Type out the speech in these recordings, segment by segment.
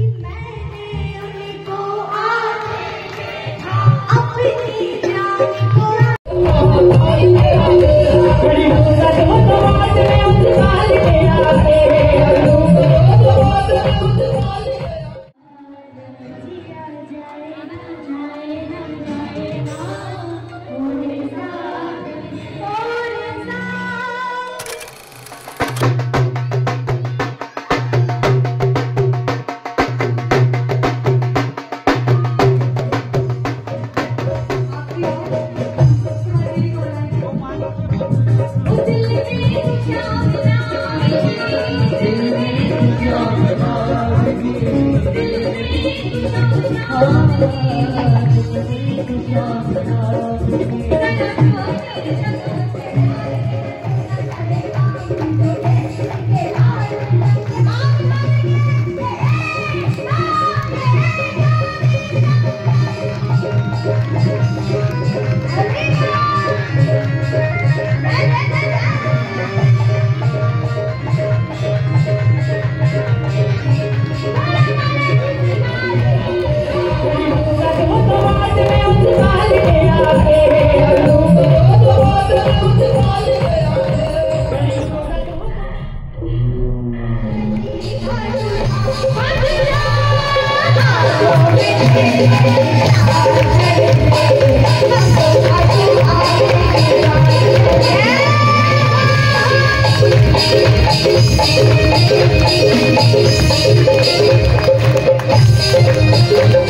जाए न जाए न जाए Thank you.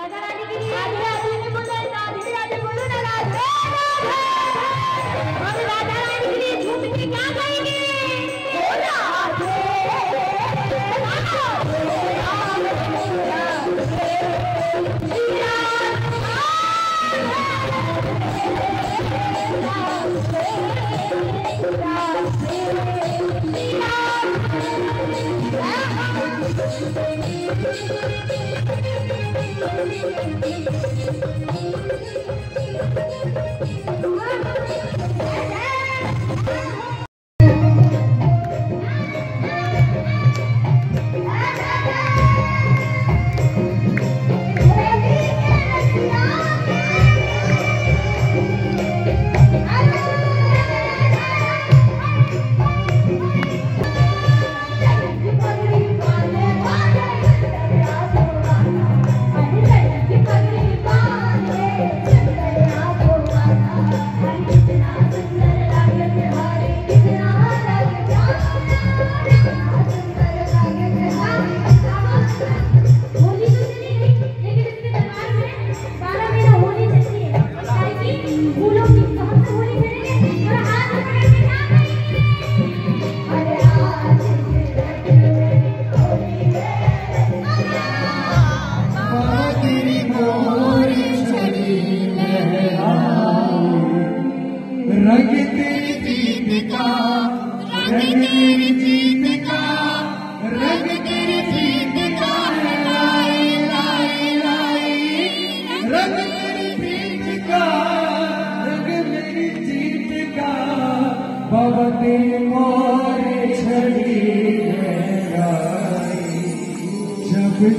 राजा रानी की राधे राधे ने बोला राधे राधे बोलो ना राधे हम राधा रानी के लिए झूठ के क्या गाएँगे ओ राधे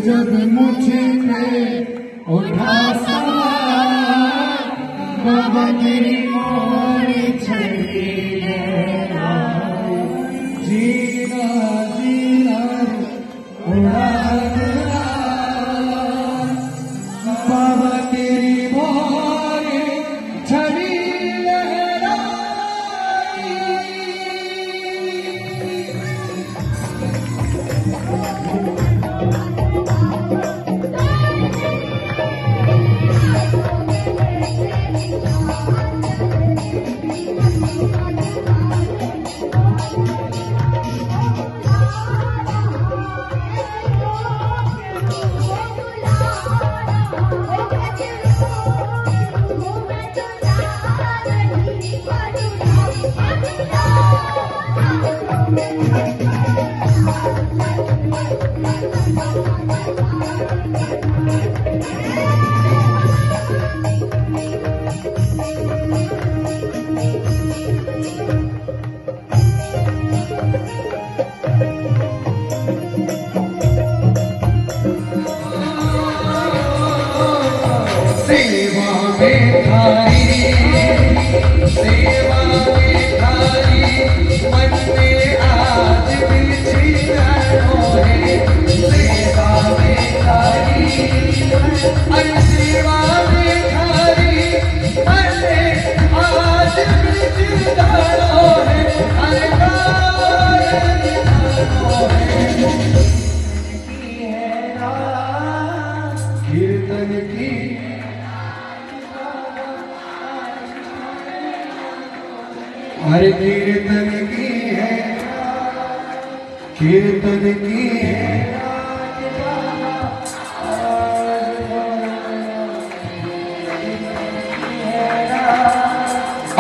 जब मुझे में उठा सवार बाबा तेरी मोरी छड़ी है Thank you.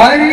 Hare